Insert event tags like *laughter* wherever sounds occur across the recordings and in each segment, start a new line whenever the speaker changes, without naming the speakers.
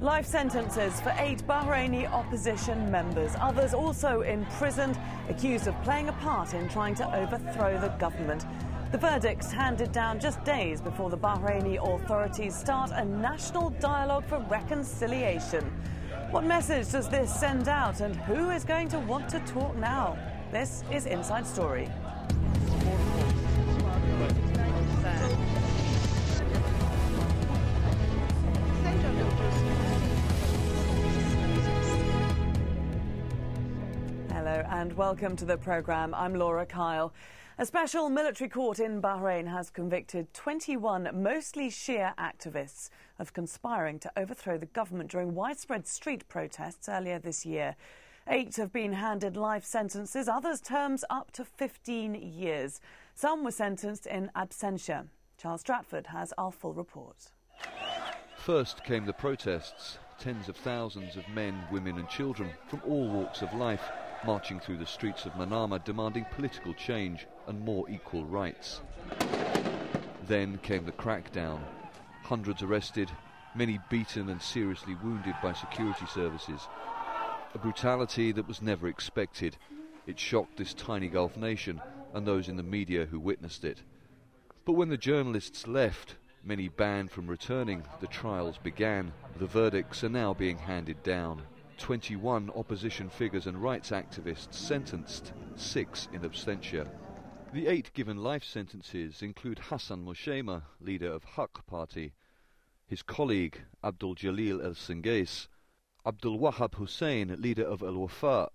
Life sentences for eight Bahraini opposition members. Others also imprisoned, accused of playing a part in trying to overthrow the government. The verdicts handed down just days before the Bahraini authorities start a national dialogue for reconciliation. What message does this send out, and who is going to want to talk now? This is Inside Story. And welcome to the programme. I'm Laura Kyle. A special military court in Bahrain has convicted 21 mostly Shia activists of conspiring to overthrow the government during widespread street protests earlier this year. Eight have been handed life sentences, others terms up to 15 years. Some were sentenced in absentia. Charles Stratford has our full report.
First came the protests. Tens of thousands of men, women, and children from all walks of life marching through the streets of Manama demanding political change and more equal rights. Then came the crackdown. Hundreds arrested, many beaten and seriously wounded by security services. A brutality that was never expected. It shocked this tiny Gulf nation and those in the media who witnessed it. But when the journalists left, many banned from returning, the trials began. The verdicts are now being handed down. 21 opposition figures and rights activists sentenced, six in absentia. The eight given life sentences include Hassan Mushaima, leader of Haq Party, his colleague Abdul Jalil El Singace, Abdul Wahab Hussein, leader of Al Wafa,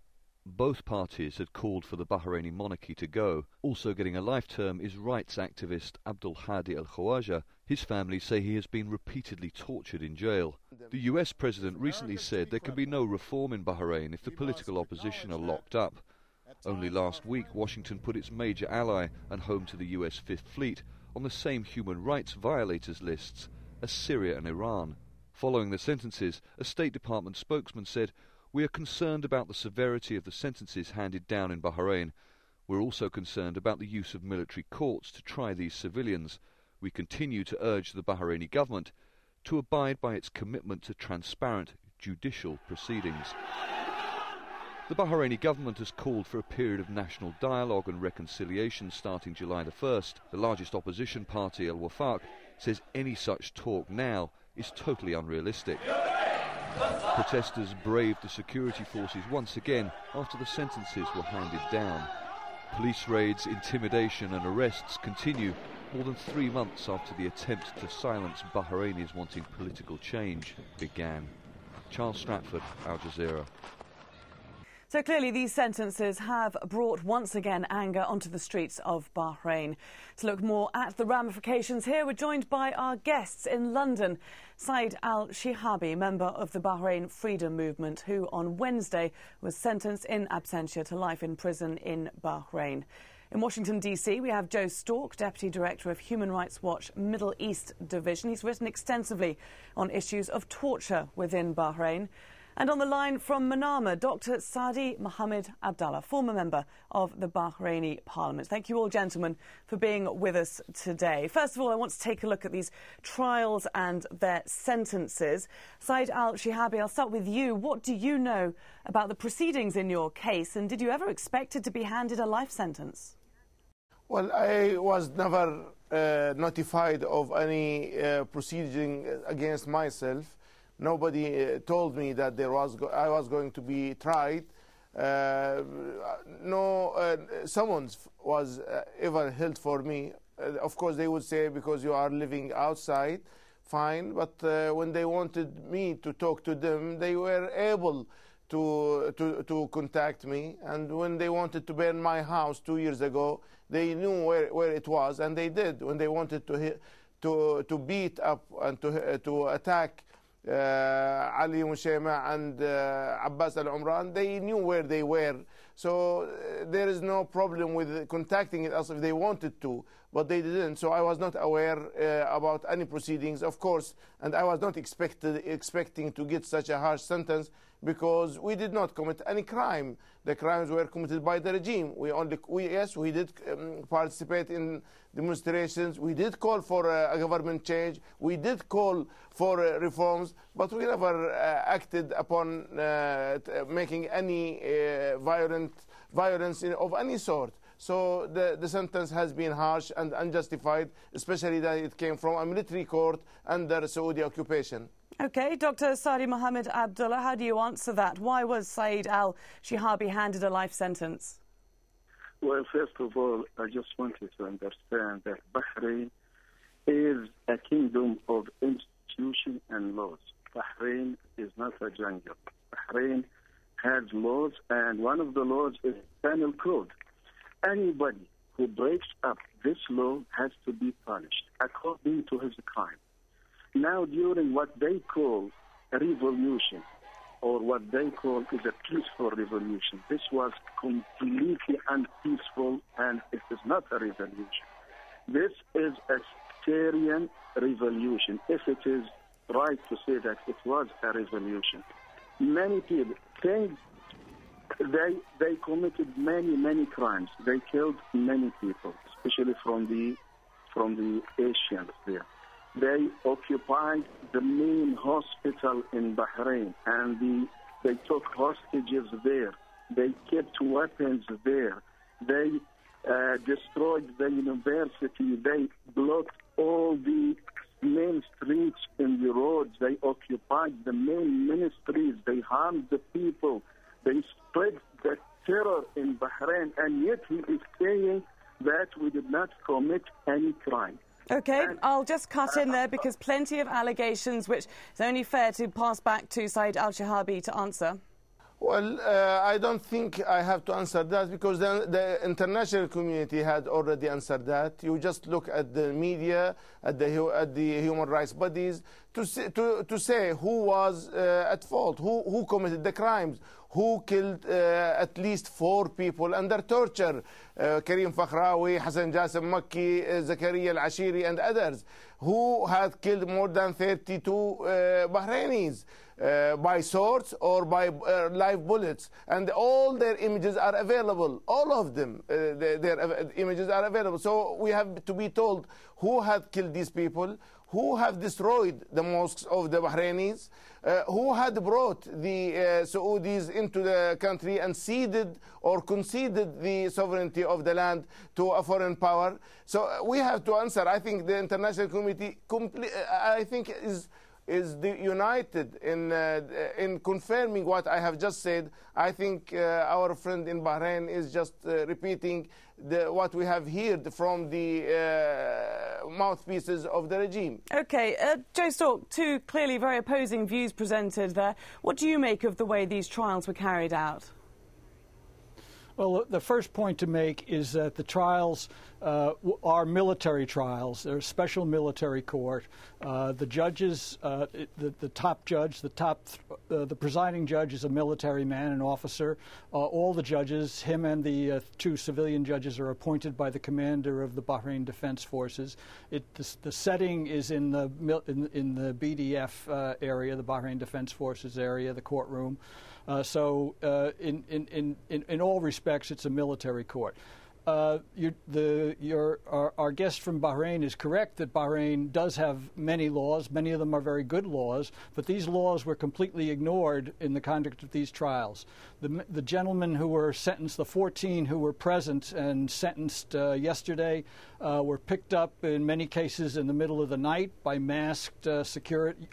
both parties had called for the Bahraini monarchy to go. Also getting a life term is rights activist Abdul Hadi al Khawaja. His family say he has been repeatedly tortured in jail. The US president recently said there can be no reform in Bahrain if the political opposition are locked up. Only last week, Washington put its major ally and home to the US Fifth Fleet on the same human rights violators lists as Syria and Iran. Following the sentences, a State Department spokesman said, we are concerned about the severity of the sentences handed down in Bahrain. We're also concerned about the use of military courts to try these civilians. We continue to urge the Bahraini government to abide by its commitment to transparent judicial proceedings. The Bahraini government has called for a period of national dialogue and reconciliation starting July the 1st. The largest opposition party, Al Wefaq, says any such talk now is totally unrealistic. Protesters braved the security forces once again after the sentences were handed down. Police raids, intimidation and arrests continue more than three months after the attempt to silence Bahrainis wanting political change began. Charles Stratford, Al Jazeera.
So clearly, these sentences have brought once again anger onto the streets of Bahrain. To look more at the ramifications here, we're joined by our guests in London. Saeed Al Shihabi, member of the Bahrain Freedom Movement, who on Wednesday was sentenced in absentia to life in prison in Bahrain. In Washington, D.C., we have Joe Stork, Deputy Director of Human Rights Watch Middle East Division. He's written extensively on issues of torture within Bahrain. And on the line from Manama, Dr. Saadi Mohammed Abdallah, former member of the Bahraini Parliament. Thank you all, gentlemen, for being with us today. First of all, I want to take a look at these trials and their sentences. Saeed Al Shihabi, I'll start with you. What do you know about the proceedings in your case, and did you ever expect it to be handed a life sentence?
Well, I was never uh, notified of any uh, proceeding against myself. Nobody uh, told me that there was I was going to be tried. Uh, no uh, summons was uh, ever held for me. Uh, of course, they would say because you are living outside, fine. But uh, when they wanted me to talk to them, they were able to, to, to contact me. And when they wanted to burn my house two years ago, they knew where, where it was, and they did. When they wanted to, to, to beat up and to, to attack uh, Ali Mushaima and uh, Abbas Al Umran, they knew where they were. So uh, there is no problem with contacting us if they wanted to, but they didn't. So I was not aware uh, about any proceedings, of course, and I was not expected, expecting to get such a harsh sentence because we did not commit any crime. The crimes were committed by the regime. We only, we, yes, we did um, participate in demonstrations. We did call for uh, a government change. We did call for uh, reforms, but we never uh, acted upon uh, making any uh, violent violence in, of any sort. So the, the sentence has been harsh and unjustified, especially that it came from a military court under Saudi occupation.
Okay, Dr. Saadi Mohammed Abdullah, how do you answer that? Why was Saeed al Shihabi handed a life sentence?
Well, first of all, I just wanted to understand that Bahrain is a kingdom of institution and laws. Bahrain is not a jungle. Bahrain has laws, and one of the laws is penal code. Anybody who breaks up this law has to be punished according to his crime. Now, during what they call a revolution, or what they call is a peaceful revolution, this was completely unpeaceful, and it is not a revolution. This is a Syrian revolution, if it is right to say that it was a revolution. Many people think they they committed many many crimes. They killed many people, especially from the from the Asians there. They occupied the main hospital in Bahrain and the, they took hostages there. They kept weapons there. They uh, destroyed the university. They blocked all the main streets and the roads. They occupied the main ministries. They harmed the people. They spread the terror in Bahrain, and yet he is saying that we did not commit any crime.
Okay, I'll just cut in there *laughs* because plenty of allegations, which it's only fair to pass back to Saeed Al Shihabi to answer.
Well, uh, I don't think I have to answer that because the, the, international community had already answered that. You just look at the media, at the, at the human rights bodies, to say, to, to say who was uh, at fault, who, who committed the crimes, who killed uh, at least four people under torture. Uh, Karim Fakhrawi, Hassan Jassim Makki, uh, Zakaria al-Ashiri and others, who had killed more than 32 uh, Bahrainis. Uh, by swords or by uh, live bullets. And all their images are available. All of them, their, their, images are available. So we have to be told who had killed these people, who have destroyed the mosques of the Bahrainis, uh, who had brought the uh, Saudis into the country and ceded or conceded the sovereignty of the land to a foreign power. So uh, we have to answer. I think the international community, I think, is is united in, uh, in confirming what I have just said. I think uh, our friend in Bahrain is just uh, repeating the, what we have heard from the uh, mouthpieces of the regime.
OK. Uh, Joe Stork, two clearly very opposing views presented there. What do you make of the way these trials were carried out?
Well, the first point to make is that the trials uh, are military trials. They're a special military court. Uh, the judges, uh, the, the, top judge, the top, uh, the presiding judge is a military man, an officer. Uh, all the judges, him and the uh, two civilian judges, are appointed by the commander of the Bahrain Defense Forces. It, the, the setting is in the in, in the BDF area, the Bahrain Defense Forces area, the courtroom. Uh, so, uh, in, in, in, in all respects, it's a military court. Uh, the, your, our, our, guest from Bahrain is correct that Bahrain does have many laws. Many of them are very good laws, but these laws were completely ignored in the conduct of these trials. The, the gentlemen who were sentenced, the 14 who were present and sentenced uh, yesterday, uh, were picked up in many cases in the middle of the night by masked uh, security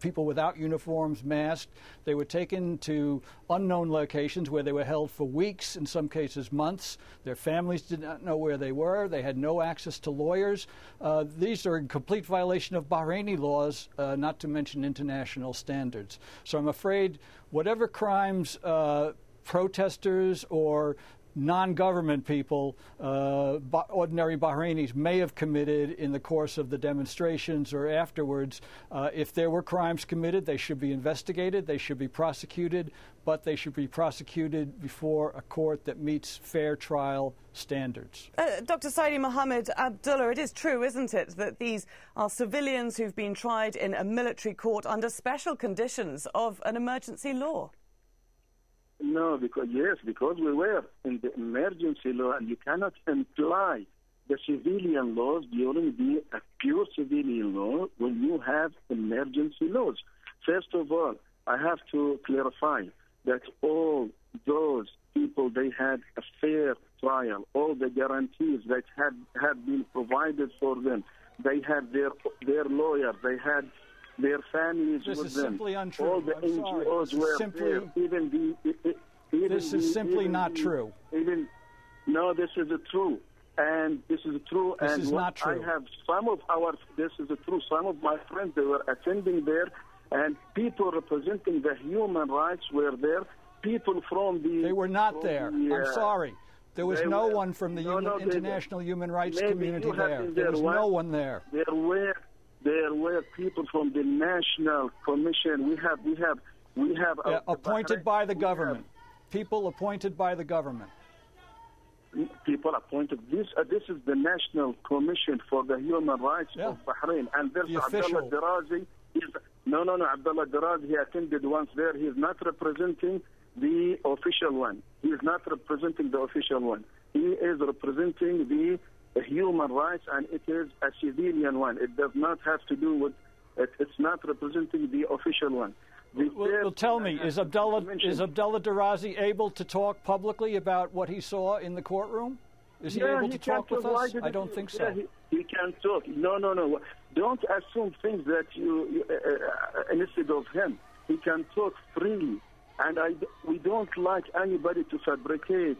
people without uniforms, masked. They were taken to unknown locations where they were held for weeks, in some cases months. Their families did not know where they were. They had no access to lawyers. Uh, these are in complete violation of Bahraini laws, uh, not to mention international standards. So I'm afraid whatever crimes uh, protesters or non government people, uh, ordinary Bahrainis, may have committed in the course of the demonstrations or afterwards. Uh, if there were crimes committed, they should be investigated, they should be prosecuted, but they should be prosecuted before a court that meets fair trial standards.
Uh, Dr. Saidi Mohammed Abdullah, it is true, isn't it, that these are civilians who've been tried in a military court under special conditions of an emergency law?
No, because yes, because we were in the emergency law, and you cannot imply the civilian laws during the uh, pure civilian law when you have emergency laws. First of all, I have to clarify that all those people they had a fair trial, all the guarantees that had had been provided for them. They had their their lawyers, they had their families
this
with
is
them.
simply untrue.
All the
I'm
NGOs
sorry.
were
simply,
there. Even the even
this is
the,
simply not
the,
true.
Even no, this is true, and this is true.
This
and
is not true.
I have some of our. This is true. Some of my friends they were attending there, and people representing the human rights were there. People from the
They were not there.
the,
I'm
uh,
sorry. There was no
were-
one from the
no,
human,
no,
international human rights
maybe
community there. There
there
was no one there.
There were there were people from the national commission. We have we have we have uh,
appointed by the government. People appointed by the government.
People appointed. This uh, this is the National Commission for the Human Rights
Yeah.
of Bahrain, and there's
The
Abdullah. Darazi. No, no, no. Abdullah Darazi. He attended once there. He is not representing the official one. He is not representing the official one. He is representing the human rights, and it is a civilian one. It does not have to do with. It, it's not representing the official one. The
Well,
third
well, tell me, is Abdullah is Abdullah Darazi able to talk publicly about what he saw in the courtroom? Is he
Yeah,
able
he
to talk with us? I don't think
yeah,
so.
he, he can talk. No, no, no. Don't assume things that you, you uh, uh, instead of him. He can talk freely, and I, we don't like anybody to fabricate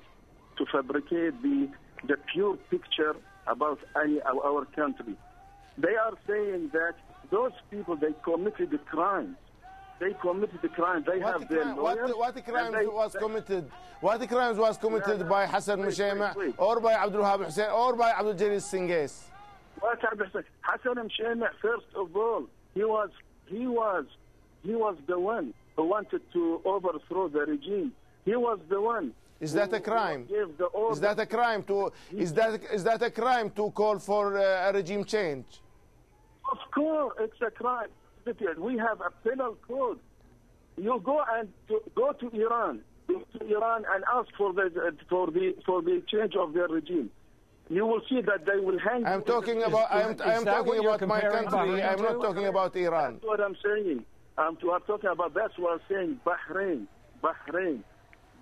to fabricate the the pure picture about any our, our country. They are saying that those people they committed the crimes. They committed the crime. They
What,
have their
crime,
lawyers.
what, crimes
they-
was
they-
committed? What crimes was committed
Yeah,
by Hassan
Mushaima
or by Abdul Wahab Hussein or by Abdul Jalil Singace?
What? Hassan Mushaima, first of all, he was he was he was the one who wanted to overthrow the regime. He was the one.
Is that a crime?
who Gave the order.
Is that a crime to is that is that a crime to call for uh, a regime change?
Of course, it's a crime. We have a penal code. You go and to, go to Iran, go to Iran and ask for the for the for the change of their regime. You will see that they will hang.
I'm talking about I am, I am talking about my country. I'm not talking about Iran.
That's what I'm saying. I'm, I'm talking about that's what I'm saying. Bahrain, Bahrain,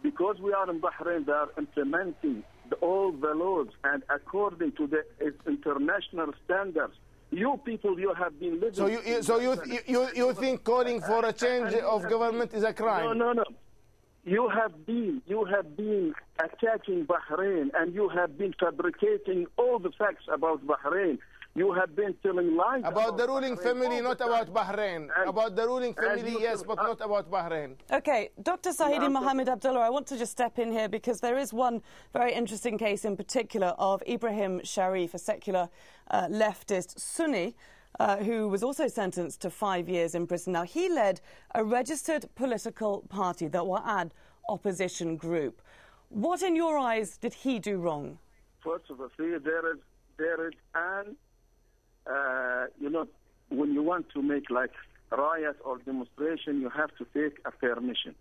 because we are in Bahrain, they are implementing the, all the laws and according to the international standards. You people, you have been living.
So you you- so you you you think calling for a change of government is a crime?
No, no, no. You have been, you have been attacking Bahrain, and you have been fabricating all the facts about Bahrain. You have been telling lies
About the ruling
Bahrain
family, not about. Bahrain. About the ruling family, yes,
can-
but not about Bahrain.
Okay, Dr. Sahidi
Yeah,
Mohammed Abdullah, I want to just step in here because there is one very interesting case in particular of Ibrahim Sharif, a secular uh, leftist Sunni. Uh, who was also sentenced to five years in prison. Now, he led a registered political party, the Wa'ad opposition group. What, in your eyes, did he do wrong?
First of all, see, there is there is an uh, you know when you want to make like riot or demonstration, you have to take a permission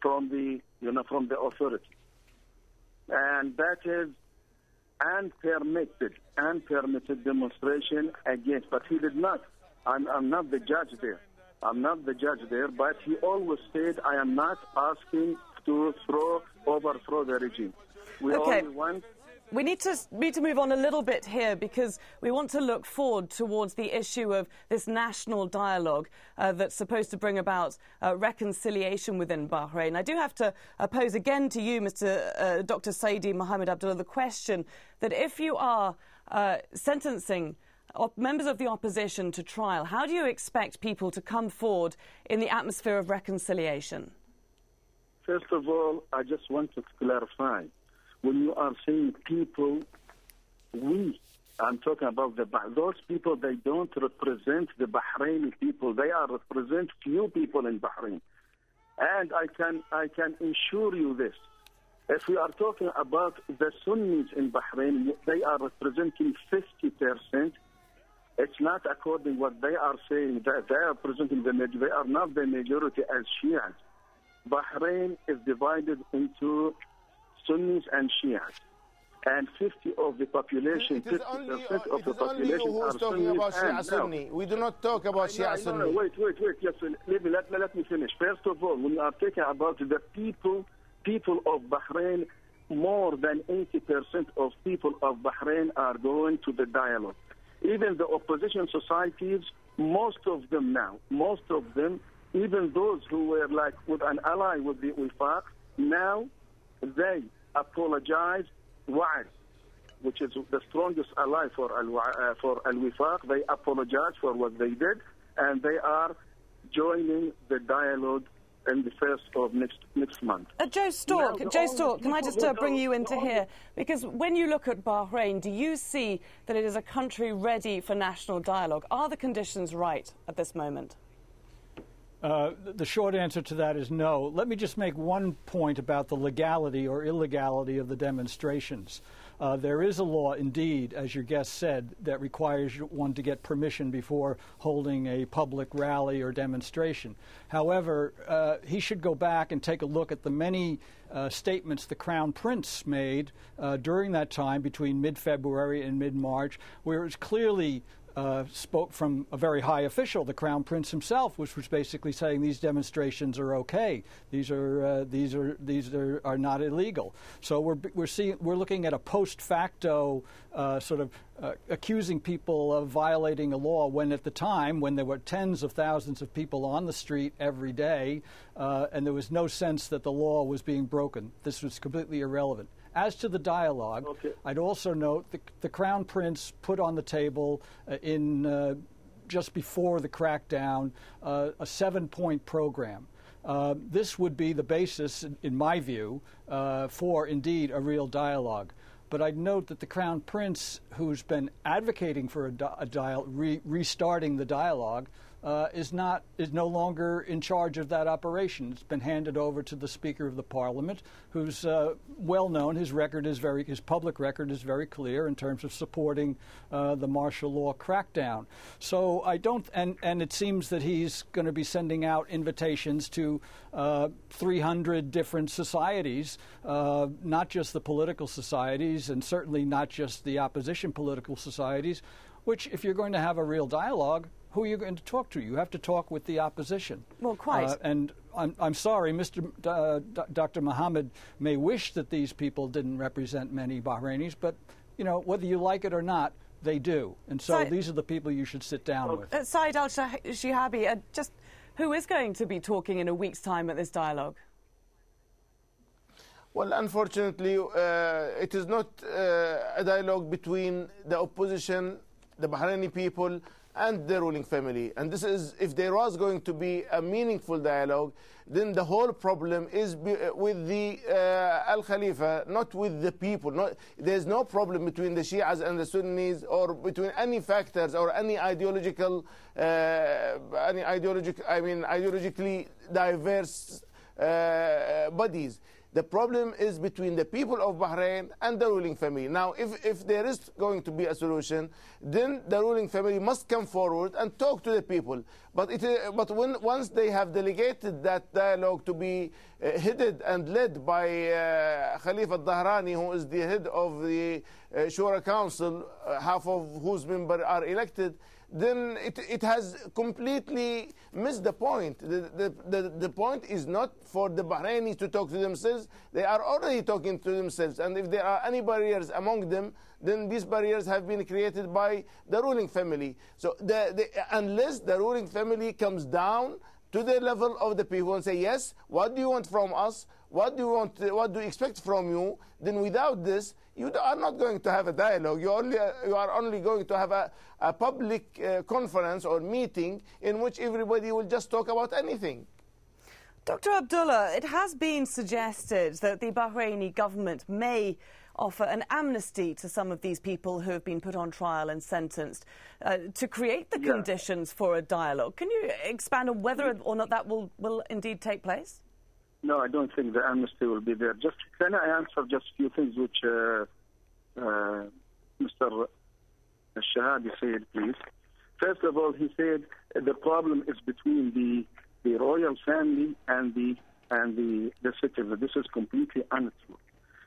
from the you know from the authority, and that is unpermitted unpermitted demonstration against. But he did not. I'm, I'm not the judge there. I'm not the judge there. But he always said, I am not asking to throw overthrow the regime. We
Okay.
only want
We need to need to move on a little bit here because we want to look forward towards the issue of this national dialogue uh, that's supposed to bring about uh, reconciliation within Bahrain. I do have to uh, pose again to you, Mr. Uh, Dr. Saidi Mohammed Abdullah, the question that if you are uh, sentencing members of the opposition to trial, how do you expect people to come forward in the atmosphere of reconciliation?
First of all, I just want to clarify when you are saying people, we, I'm talking about the those people. They don't represent the Bahraini people. They are represent few people in Bahrain, and I can I can assure you this. If we are talking about the Sunnis in Bahrain, they are representing 50 percent. It's not according what they are saying. That they are presenting the majority. They are not the majority as Shias. Bahrain is divided into Sunnis and Shias. And 50 of the population,
It is
50%
only,
of the population are
talking
Sunnis
about Shia Sunni. We do not talk about
no,
Shia Sunni.
wait, wait, wait. Yes, let me let, let me finish. First of all, we are talking about the people, people of Bahrain, more than 80% of people of Bahrain are going to the dialogue. Even the opposition societies, most of them now, most of them, even those who were like with an ally with the Wefaq, now they apologize. Why? which is the strongest ally for Al uh, for Al Wefaq. They apologize for what they did, and they are joining the dialogue in the first of next next month.
Uh, Joe Stork,
Now,
Joe Stork, can I just uh, bring you into here? Because when you look at Bahrain, do you see that it is a country ready for national dialogue? Are the conditions right at this moment?
Uh, the short answer to that is no. Let me just make one point about the legality or illegality of the demonstrations. Uh, there is a law, indeed, as your guest said, that requires one to get permission before holding a public rally or demonstration. However, uh, he should go back and take a look at the many uh, statements the Crown Prince made uh, during that time between mid February and mid March, where it was clearly uh, spoke from a very high official, the Crown Prince himself, which was basically saying these demonstrations are okay. These are uh, these are these are, are not illegal. So we're we're seeing we're looking at a post facto uh, sort of uh, accusing people of violating a law when at the time when there were tens of thousands of people on the street every day uh, and there was no sense that the law was being broken. This was completely irrelevant. As to the dialogue,
Okay.
I'd also note the, the Crown Prince put on the table uh, in uh, just before the crackdown uh, a seven point program. Uh, this would be the basis, in, in my view, uh, for indeed a real dialogue. But I'd note that the Crown Prince, who's been advocating for a, di- a dial- re- restarting the dialogue, uh, is not is no longer in charge of that operation. It's been handed over to the Speaker of the Parliament, who's uh, well known. His record is very his public record is very clear in terms of supporting uh, the martial law crackdown. So I don't, and and it seems that he's going to be sending out invitations to uh, 300 different societies, uh, not just the political societies, and certainly not just the opposition political societies. Which, if you're going to have a real dialogue, who are you going to talk to? You have to talk with the opposition.
Well, quite.
Uh, and I'm, I'm sorry, Mr. D- uh, D- Dr. Mohammed may wish that these people didn't represent many Bahrainis, but you know whether you like it or not, they do. And so
So-
these are the people you should sit down with.
Uh, Saeed Al Shihabi, uh, just who is going to be talking in a week's time at this dialogue?
Well, unfortunately, uh, it is not uh, a dialogue between the opposition, the Bahraini people, and the ruling family. And this is, if there was going to be a meaningful dialogue, then the whole problem is uh, with the uh, Al Khalifa, not with the people. Not, there's no problem between the Shias and the Sunnis, or between any factors or any ideological, uh, any ideologic, I mean, ideologically diverse uh, bodies. The problem is between the people of Bahrain and the ruling family. Now, if, if there is going to be a solution, then the ruling family must come forward and talk to the people. But, it, uh, but when, once they have delegated that dialogue to be uh, headed and led by uh, Khalifa al-Dhahrani, who is the head of the uh, Shura Council, uh, half of whose members are elected, then it, it has completely missed the point. The, the, the, the point is not for the Bahrainis to talk to themselves. They are already talking to themselves. And if there are any barriers among them, then these barriers have been created by the ruling family. So the, the, unless the ruling family comes down to the level of the people and say, yes, what do you want from us? What do you want? What do you expect from you? Then without this, you are not going to have a dialogue. You only you are only going to have a, a public uh, conference or meeting in which everybody will just talk about anything.
Dr. Abdullah, it has been suggested that the Bahraini government may offer an amnesty to some of these people who have been put on trial and sentenced uh, to create the yeah. conditions for a dialogue. Can you expand on whether or not that will, will indeed take place?
No, I don't think the amnesty will be there. Just can I answer just a few things which uh, uh, Mr. Shahadi said, please? First of all, he said the problem is between the the royal family and the and the, the citizens. This is completely untrue.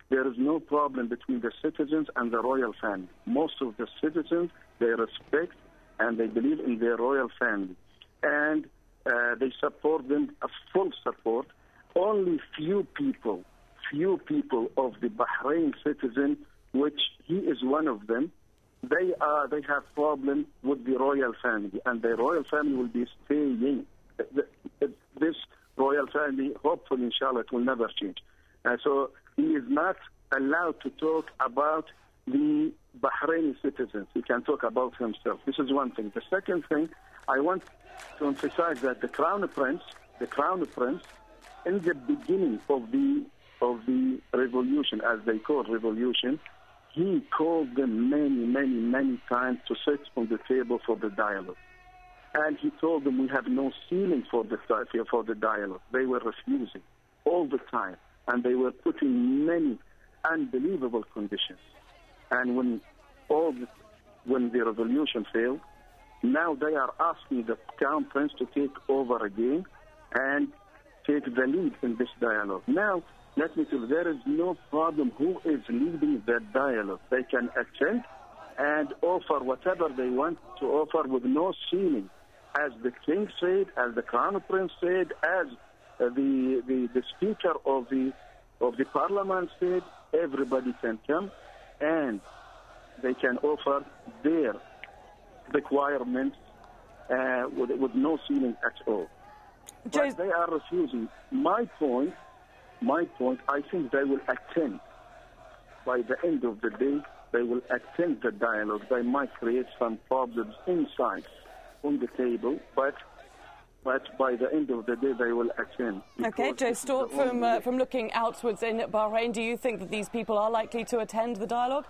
There is no problem between the citizens and the royal family. Most of the citizens they respect and they believe in their royal family, and uh, they support them a full support. Only few people, few people of the Bahrain citizen, which he is one of them, they are they have problem with the royal family, and the royal family will be staying. This royal family, hopefully, inshallah, it will never change. Uh, so he is not allowed to talk about the Bahraini citizens. He can talk about himself. This is one thing. The second thing, I want to emphasize that the Crown Prince, the Crown Prince, in the beginning of the of the revolution, as they call revolution, he called them many, many, many times to sit on the table for the dialogue. And he told them we have no ceiling for the for the dialogue. They were refusing all the time, and they were putting many unbelievable conditions. And when all the, when the revolution failed, now they are asking the crown prince to take over again and take the lead in this dialogue. Now let me tell you, there is no problem who is leading that dialogue. They can attend and offer whatever they want to offer with no ceiling. As the king said, as the crown prince said, as uh, the, the, the speaker of the, of the parliament said, everybody can come and they can offer their requirements uh, with, with no ceiling at all. But they are refusing. My point my point, I think they will attend. By the end of the day, they will attend the dialogue. They might create some problems inside on the table, but but by the end of the day, they will attend.
Okay, Joe Stork, from, uh, from looking outwards in Bahrain, do you think that these people are likely to attend the dialogue?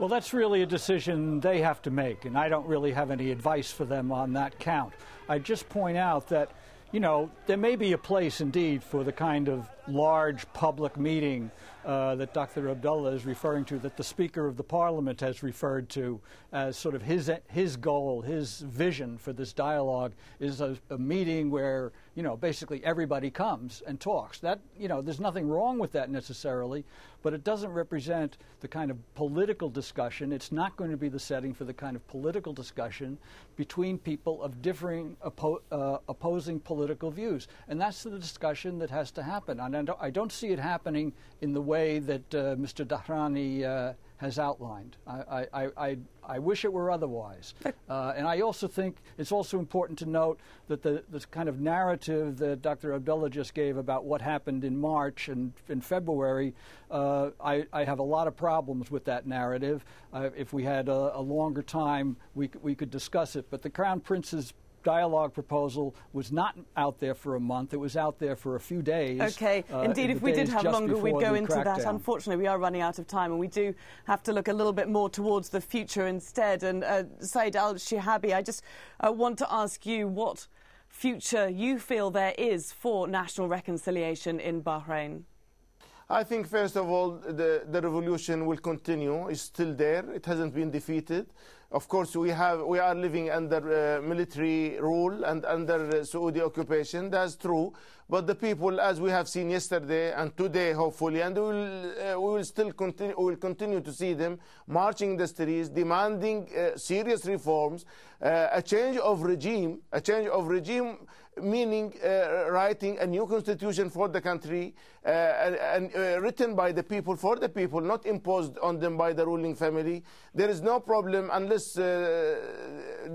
Well, that's really a decision they have to make, and I don't really have any advice for them on that count. I just point out that you know, there may be a place indeed for the kind of large public meeting uh, that Dr. Abdullah is referring to, that the Speaker of the Parliament has referred to as sort of his his goal, his vision for this dialogue is a, a, meeting where you know basically everybody comes and talks. That you know, there's nothing wrong with that necessarily, but it doesn't represent the kind of political discussion. It's not going to be the setting for the kind of political discussion between people of differing, oppo- uh, opposing political views. And that's the discussion that has to happen. And I don't, see it happening in the way that uh, Mr. Dhahrani uh, has outlined. I, I, I, I, wish it were otherwise. Uh, and I also think it's also important to note that the this kind of narrative that Dr. Abdullah just gave about what happened in March and in February, uh, I, I, have a lot of problems with that narrative. Uh, if we had a, a longer time, we, we could discuss it. But the Crown Prince's dialogue proposal was not out there for a month. It was out there for a few days.
Okay, uh, indeed, if we did have longer, we'd go into that. Unfortunately, we are running out of time, and we do have to look a little bit more towards the future instead. And uh, Saeed Al Shihabi, I just uh, want to ask you what future you feel there is for national reconciliation in Bahrain.
I think, first of all, the, the revolution will continue. It's still there. It hasn't been defeated. Of course, we, have, we are living under uh, military rule and under uh, Saudi occupation. That's true. But the people, as we have seen yesterday and today, hopefully, and we will, uh, we will still continue, we will continue to see them marching the streets, demanding uh, serious reforms, uh, a change of regime, a change of regime meaning uh, writing a new constitution for the country uh, and, uh, written by the people for the people, not imposed on them by the ruling family. There is no problem unless Uh,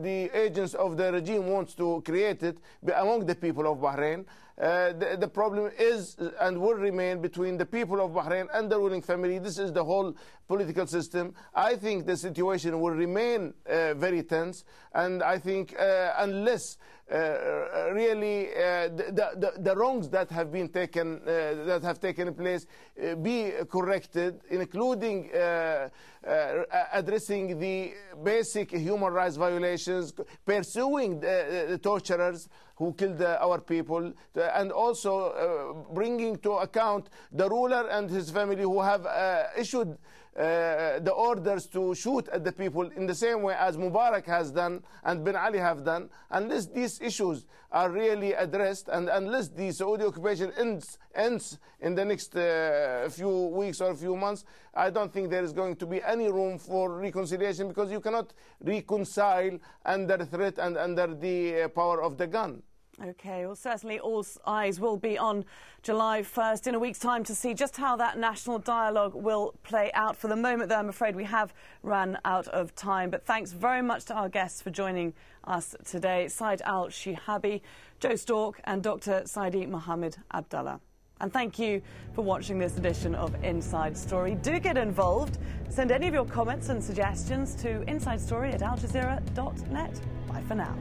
the agents of the regime wants to create it among the people of Bahrain. Uh, the, the, problem is and will remain between the people of Bahrain and the ruling family. This is the whole political system. I think the situation will remain uh, very tense, and I think uh, unless uh, really uh, the, the, the, wrongs that have been taken that have taken place be corrected, including addressing the basic human rights violations, pursuing the, the torturers who killed our people, and also uh, bringing to account the ruler and his family who have uh, issued uh, the orders to shoot at the people in the same way as Mubarak has done and Ben Ali have done, unless these issues are really addressed and unless the Saudi occupation ends, ends in the next uh, few weeks or a few months, I don't think there is going to be any room for reconciliation because you cannot reconcile under threat and under the uh, power of the gun.
Okay, well, certainly all eyes will be on July 1st in a week's time to see just how that national dialogue will play out. For the moment, though, I'm afraid we have run out of time. But thanks very much to our guests for joining us today Saeed Al Shihabi, Joe Stork, and Dr. Saidi Mohammed Abdallah. And thank you for watching this edition of Inside Story. Do get involved. Send any of your comments and suggestions to insidestory at aljazeera.net. Bye for now.